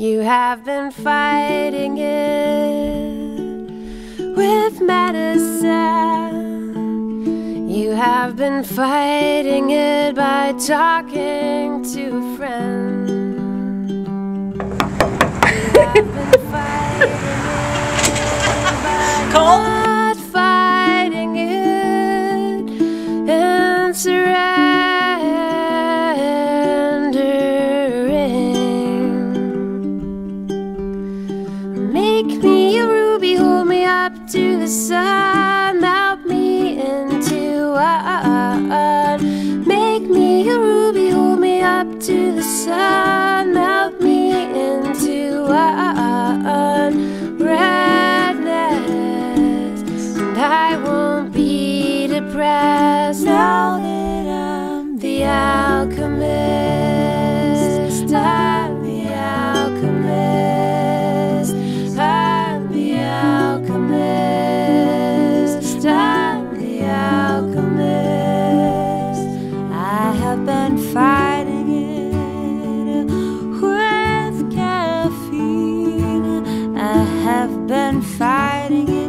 You have been fighting it with medicine. You have been fighting it by talking to a friend. You Make me a ruby, hold me up to the sun, melt me into one. Make me a ruby, hold me up to the sun, melt me into one. Redness, and I won't be depressed now that I'm the alchemist. have been fighting